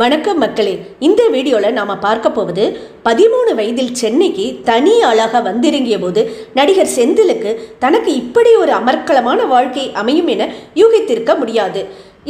வணக்கம் மக்களே. இந்த வீடியோவில் நாம் பார்க்க போவது பதிமூணு வயதில் சென்னைக்கு தனி ஆளாக வந்திறங்கிய போது நடிகர் செந்திலுக்கு தனக்கு இப்படி ஒரு அமர்க்களமான வாழ்க்கை அமையும் என யூகித்திருக்க முடியாது.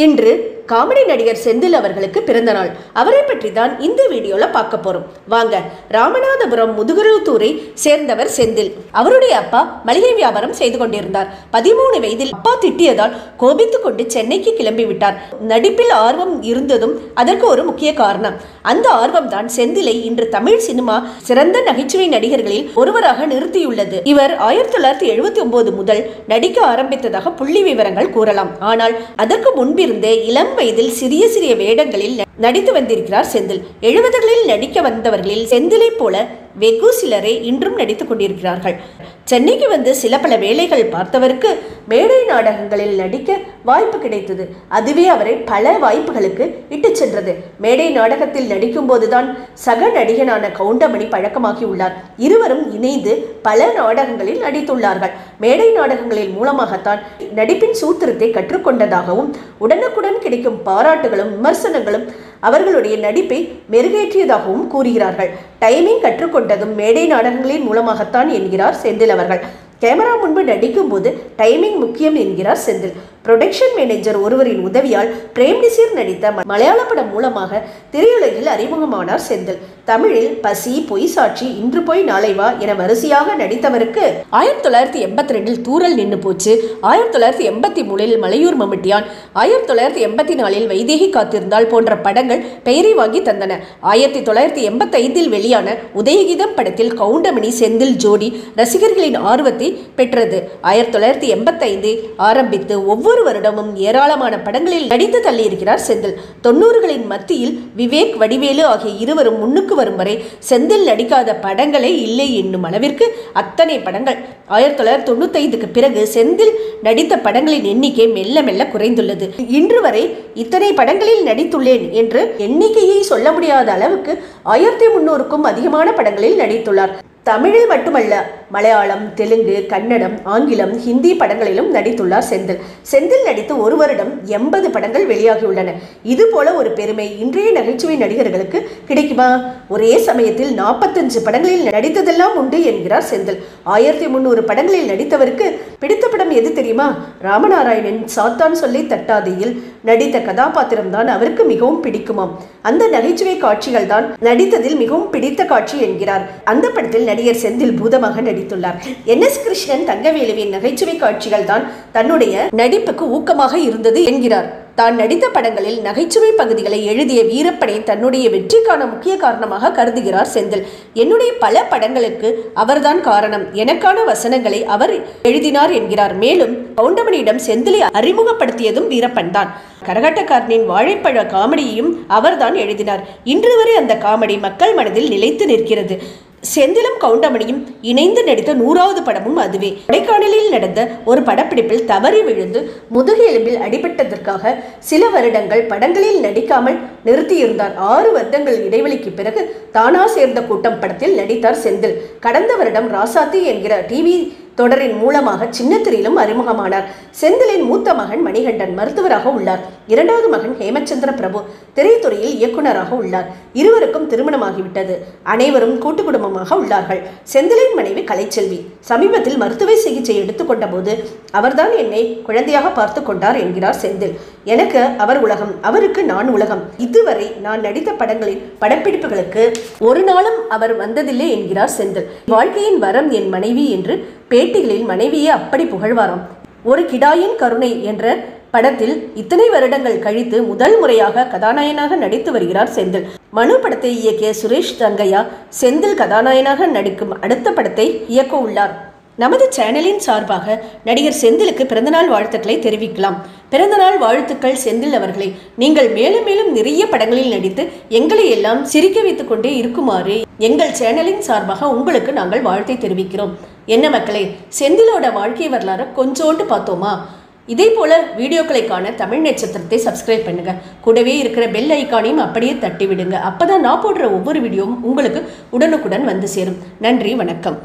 என்று காமெடி நடிகர் செந்தில் அவர்களுக்கு பிறந்த நாள். அவரை பற்றி தான் இந்த வீடியோவில் பார்க்க போகிறோம் வாங்க ராமநாதபுரம் முதுகுருத்தூரை சேர்ந்தவர் செந்தில். அவருடைய அப்பா மளிகை வியாபாரம் செய்து கொண்டிருந்தார். பதிமூணு வயதில் அப்பா திட்டியதால் கோபித்துக் கொண்டு சென்னைக்கு கிளம்பி விட்டார். நடிப்பில் ஆர்வம் இருந்ததும் அதற்கு ஒரு முக்கிய காரணம். அந்த ஆர்வம் தான் செந்திலை இன்று தமிழ் சினிமா சிறந்த நகைச்சுவை நடிகர்களில் ஒருவராக நிறுத்தியுள்ளது. இவர் ஆயிரத்தி தொள்ளாயிரத்தி எழுபத்தி ஒன்பது முதல் நடிக்க ஆரம்பித்ததாக புள்ளி விவரங்கள் கூறலாம். ஆனால் அதற்கு முன்பிருந்தே இளம் வயதில் சிறிய சிறிய வேடங்களில் நடித்து வந்திருக்கிறார் செந்தில். எழுபதுகளில் நடிக்க வந்தவர்களில் செந்திலை போல வெகு சிலரே இன்றும் நடித்துக் கொண்டிருக்கிறார்கள். சென்னைக்கு வந்து சில பல வேலைகள் பார்த்தவருக்கு மேடை நாடகங்களில் நடிக்க வாய்ப்பு கிடைத்தது. அதுவே அவரை பல வாய்ப்புகளுக்கு இட்டு சென்றது. மேடை நாடகத்தில் நடிக்கும் போதுதான் சக நடிகனான கவுண்டமணி பழக்கமாகி உள்ளார். இருவரும் இணைந்து பல நாடகங்களில் நடித்துள்ளார்கள். மேடை நாடகங்களின் மூலமாகத்தான் நடிப்பின் சூத்திரத்தை கற்றுக்கொண்டதாகவும் உடனுக்குடன் கிடைக்கும் பாராட்டுகளும் விமர்சனங்களும் அவர்களுடைய நடிப்பை மெருகேற்றியதாகவும் கூறுகிறார்கள். டைமிங் கற்றுக்கொண்டதும் மேடை நாடகங்களின் மூலமாகத்தான் என்கிறார் செந்தில் அவர்கள். கேமரா முன்பு நடிக்கும்போது டைமிங் முக்கியம் என்கிறார் செந்தில். புரொடக்ஷன் மேனேஜர் ஒருவரின் உதவியால் பிரேம் நசீர் நடித்த மலையாள படம் மூலமாக திரையுலகில் அறிமுகமானார் செந்தில். தமிழில் பசி பொய் சாட்சி இன்று போய் நாளை வா என வரிசையாக நடித்தவருக்கு ஆயிரத்தி தொள்ளாயிரத்தி எண்பத்தி ரெண்டில் தூரல் நின்று போச்சு. ஆயிரத்தி தொள்ளாயிரத்தி எண்பத்தி மூணில் மலையூர் மமிட்டியான் ஆயிரத்தி தொள்ளாயிரத்தி எண்பத்தி நாலில் வைதேகி காத்திருந்தால் போன்ற படங்கள் பெயரை வாங்கி தந்தன. ஆயிரத்தி தொள்ளாயிரத்தி எண்பத்தைந்தில் வெளியான உதயகிதம் படத்தில் கவுண்டமணி செந்தில் ஜோடி ரசிகர்களின் ஆர்வத்தை பெற்றது. ஆயிரத்தி தொள்ளாயிரத்தி எண்பத்தைந்தில் ஆரம்பித்து ஒவ்வொரு வருடமும் ஏராளமான படங்களில் நடித்து தள்ளியிருக்கிறார் செந்தில். தொண்ணூறுகளின் மத்தியில் விவேக் வடிவேலு ஆகிய இருவரும் முன்னுக்கு வரும் வரை செந்தில் நடிக்காத படங்களே இல்லை என்னும் அளவிற்கு அத்தனை படங்கள். ஆயிரத்தி தொள்ளாயிரத்தி தொண்ணூத்தைந்துக்கு பிறகு செந்தில் நடித்த படங்களின் எண்ணிக்கை மெல்ல மெல்ல குறைந்துள்ளது. இன்று வரை இத்தனை படங்களில் நடித்துள்ளேன் என்று எண்ணிக்கையை சொல்ல முடியாத அளவுக்கு ஆயிரத்தி முன்னூறுக்கும் அதிகமான படங்களில் நடித்துள்ளார். தமிழில் மட்டுமல்ல மலையாளம் தெலுங்கு கன்னடம் ஆங்கிலம் ஹிந்தி படங்களிலும் நடித்துள்ளார் செந்தில். செந்தில் நடித்து ஒரு வருடம் எண்பது படங்கள் வெளியாகியுள்ளன. இது போல ஒரு பெருமை இன்றைய நகைச்சுவை நடிகர்களுக்கு கிடைக்குமா? ஒரே சமயத்தில் நாற்பத்தஞ்சு படங்களில் நடித்ததெல்லாம் உண்டு என்கிறார் செந்தில். ஆயிரத்தி முந்நூறு படங்களில் நடித்தவருக்கு பிடித்த படம் எது தெரியுமா? ராமநாராயணன் சாத்தான் சொல்லி தட்டாதையில் நடித்த கதாபாத்திரம்தான் அவருக்கு மிகவும் பிடிக்குமாம். அந்த நகைச்சுவை காட்சிகள் தான் நடித்ததில் மிகவும் பிடித்த காட்சி என்கிறார். அந்த படத்தில் நடிகர் செந்தில் பூதமாக நடித்துள்ளார். என் எஸ் கிருஷ்ணன் தங்கவேலுவின் நகைச்சுவை காட்சிகள் தான் தன்னுடைய நடிப்புக்கு ஊக்கமாக இருந்தது என்கிறார். தான் நடித்த படங்களில் நகைச்சுவை பகுதிகளை எழுதிய வீரப்பனை தன்னுடைய வெற்றிக்கான முக்கிய காரணமாக கருதுகிறார் செந்தில். என்னுடைய பல படங்களுக்கு அவர்தான் காரணம். எனக்கான வசனங்களை அவர் எழுதினார் என்கிறார். மேலும் கவுண்டமணியிடம் செந்திலை அறிமுகப்படுத்தியதும் வீரப்பன் தான். கரகாட்டக்காரனின் வாழைப்பழ காமெடியையும் அவர்தான் எழுதினார். இன்று வரை அந்த காமெடி மக்கள் மனதில் நிலைத்து நிற்கிறது. செந்திலும் கவுண்டமணியும் இணைந்து நடித்த நூறாவது படமும் அதுவே. கொடைக்கானலில் நடந்த ஒரு படப்பிடிப்பில் தவறி விழுந்து முதுகெலும்பில் அடிபட்டதற்காக சில வருடங்கள் படங்களில் நடிக்காமல் நிறுத்தியிருந்தார். ஆறு வருடங்கள் இடைவெளிக்கு பிறகு தானா சேர்ந்த கூட்டம் படத்தில் நடித்தார் செந்தில். கடந்த வருடம் ராசாத்தி என்கிற டிவி தொடரின் மூலமாக சின்னத்திரையிலும் அறிமுகமானார். செந்திலின் மூத்த மகன் மணிகண்டன் மருத்துவராக உள்ளார். இரண்டாவது மகன் ஹேமச்சந்திர பிரபு திரைத்துறையில் இயக்குனராக உள்ளார். இருவருக்கும் திருமணமாகிவிட்டது. அனைவரும் கூட்டு குடும்பமாக உள்ளார்கள். செந்திலின் மனைவி கலைச்செல்வி சமீபத்தில் மருத்துவ சிகிச்சை எடுத்துக்கொண்ட போது அவர்தான் என்னை குழந்தையாக பார்த்து கொண்டார் என்கிறார் செந்தில். எனக்கு அவர் உலகம் அவருக்கு நான் உலகம். இதுவரை நான் நடித்த படங்களின் படப்பிடிப்புகளுக்கு ஒரு நாளும் அவர் வந்ததில்லை என்கிறார் செந்தில். வாழ்க்கையின் வரம் என் மனைவி என்று பேட்டிகளில் மனைவியே அப்படி புகழ்வாராம். ஒரு கிடாயின் கருணை என்ற படத்தில் இத்தனை வருடங்கள் கழித்து முதல் முறையாக கதாநாயகனாக நடித்து வருகிறார் செந்தில். மனு படத்தை இயக்கிய சுரேஷ் தங்கையா செந்தில் கதாநாயகனாக நடிக்கும் அடுத்த படத்தை இயக்க உள்ளார். நமது சேனலின் சார்பாக நடிகர் செந்திலுக்கு பிறந்தநாள் வாழ்த்துக்களை தெரிவிக்கலாம். பிறந்தநாள் வாழ்த்துக்கள் செந்தில் அவர்களே நீங்கள் மேலும் மேலும் நிறைய படங்களில் நடித்து எங்களை எல்லாம் சிரிக்க வைத்துக் கொண்டே இருக்குமாறு எங்கள் சேனலின் சார்பாக உங்களுக்கு நாங்கள் வாழ்த்தை தெரிவிக்கிறோம். என்ன மக்களே செந்திலோட வாழ்க்கை வரலாறு கொஞ்சோண்டு பார்த்தோமா? இதே போல வீடியோக்களை காண தமிழ் நட்சத்திரத்தை சப்ஸ்கிரைப் பண்ணுங்க. கூடவே இருக்கிற பெல் ஐக்கானையும் அப்படியே தட்டி விடுங்க அப்பதான் நான் போடுற ஒவ்வொரு வீடியோவும் உங்களுக்கு உடனுக்குடன் வந்து சேரும். நன்றி வணக்கம்.